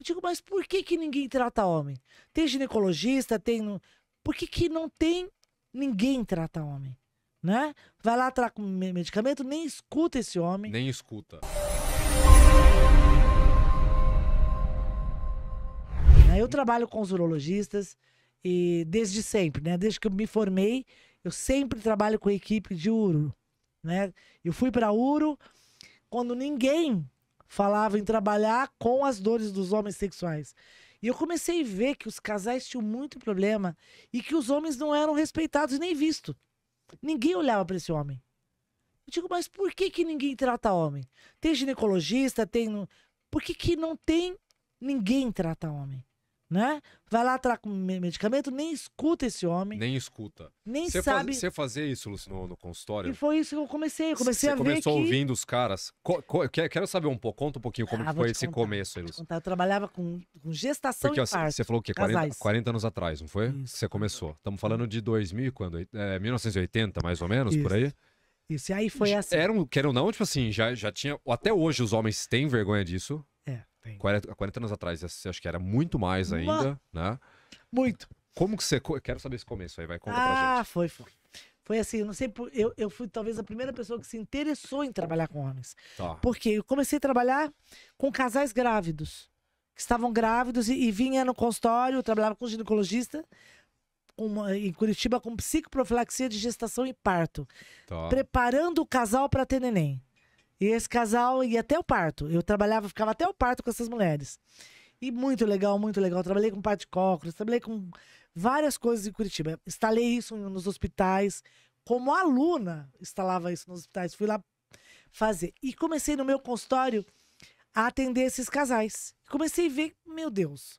Eu digo, mas por que, que ninguém trata homem? Tem ginecologista, tem. Por que, que não tem ninguém trata homem? Né? Vai lá, trata com me- medicamento, nem escuta esse homem. Nem escuta. Eu trabalho com os urologistas e desde sempre, né? Desde que eu me formei, eu sempre trabalho com a equipe de uro, né? Eu fui para uro quando ninguém falava em trabalhar com as dores dos homens sexuais. E eu comecei a ver que os casais tinham muito problema e que os homens não eram respeitados nem vistos. Ninguém olhava para esse homem. Eu digo, mas por que, que ninguém trata homem? Tem ginecologista, tem. Por que, que não tem ninguém trata homem? Né? Vai lá, trata com me- medicamento, nem escuta esse homem, nem, Nem escuta. Você sabe. faz, você fazia isso, Luci, no, consultório? E foi isso que eu comecei. Eu comecei Você a ver começou que. ouvindo os caras. Co- co- que- quero saber um pouco, conta um pouquinho como Ah, foi esse contar, começo aí, Eu trabalhava com, com gestação Porque e ó, parto. você falou que 40, casais. 40 anos atrás, não foi? Isso. Você começou. Estamos falando de 2000 e quando? É, 1980, mais ou menos, por aí? Isso, e aí foi assim. Era um, quero ou não, tipo assim, já, já tinha. Até hoje os homens têm vergonha disso. Tem. 40, 40 anos atrás, acho que era muito mais Uma- ainda, né? Muito. Como que você. co- Quero saber esse começo aí, vai, conta pra Ah, gente. foi, foi. Foi assim, eu não sei, por- eu, eu fui talvez a primeira pessoa que se interessou em trabalhar com homens. Tá. Porque eu comecei a trabalhar com casais grávidos, que estavam grávidos e, e vinha no consultório, eu trabalhava com ginecologista, uma- em Curitiba, com psicoprofilaxia de gestação e parto, tá. preparando o casal para ter neném. E esse casal ia até o parto. Eu trabalhava, ficava até o parto com essas mulheres. E muito legal, muito legal. Trabalhei com parto de cócoras, trabalhei com várias coisas em Curitiba. Instalei isso nos hospitais. Como aluna, instalava isso nos hospitais. Fui lá fazer. E comecei no meu consultório a atender esses casais. Comecei a ver, meu Deus.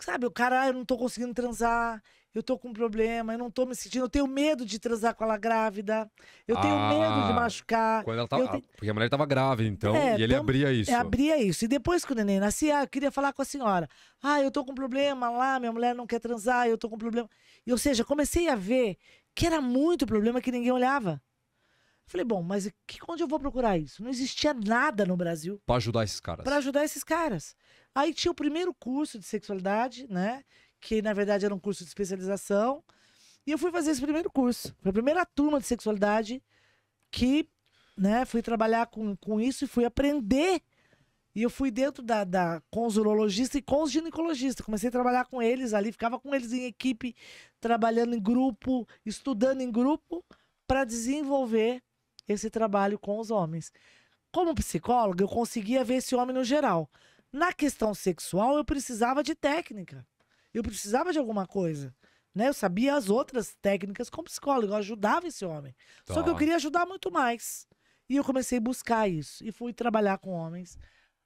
Sabe, o cara, ah, eu não tô conseguindo transar, eu tô com um problema, eu não tô me sentindo, eu tenho medo de transar com ela grávida, eu tenho medo de Ah, machucar. Quando ela tava, te- Porque a mulher tava grávida, então, É, e ele tam- abria isso. É, abria isso. E depois que o neném nascia, ah, eu queria falar com a senhora. Ah, eu tô com problema lá, minha mulher não quer transar, eu tô com problema. E, ou seja, comecei a ver que era muito problema que ninguém olhava. Falei, bom, mas que, onde eu vou procurar isso? Não existia nada no Brasil Pra ajudar esses caras. para ajudar esses caras. Aí tinha o primeiro curso de sexualidade, né? Que na verdade era um curso de especialização. E eu fui fazer esse primeiro curso. Foi a primeira turma de sexualidade que, né, fui trabalhar com, com isso e fui aprender. E eu fui dentro da, da com os urologistas e com os ginecologistas. Comecei a trabalhar com eles ali, ficava com eles em equipe, trabalhando em grupo, estudando em grupo, para desenvolver esse trabalho com os homens. Como psicóloga, eu conseguia ver esse homem no geral. Na questão sexual, eu precisava de técnica. Eu precisava de alguma coisa. Né? Eu sabia as outras técnicas como psicólogo, eu ajudava esse homem. Só que eu Tá. queria ajudar muito mais. E eu comecei a buscar isso. E fui trabalhar com homens.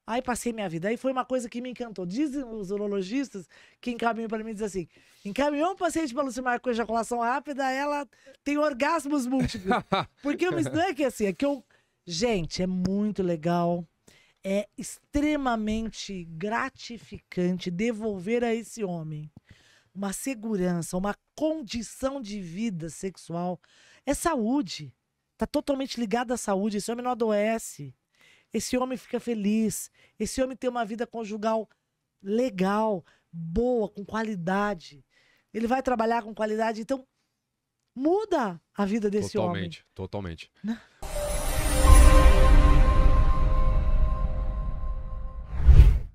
Aí passei minha vida. Aí foi uma coisa que me encantou. Dizem os urologistas que encaminham para mim diz assim: encaminhou um paciente para Lucimar com ejaculação rápida, ela tem orgasmos múltiplos. Porque eu me- não é que assim, é que eu. Gente, é muito legal. É extremamente gratificante devolver a esse homem uma segurança, uma condição de vida sexual. É saúde. Tá totalmente ligado à saúde. Esse homem não adoece. Esse homem fica feliz. Esse homem tem uma vida conjugal legal, boa, com qualidade. Ele vai trabalhar com qualidade. Então, muda a vida desse homem. Totalmente, totalmente. Né?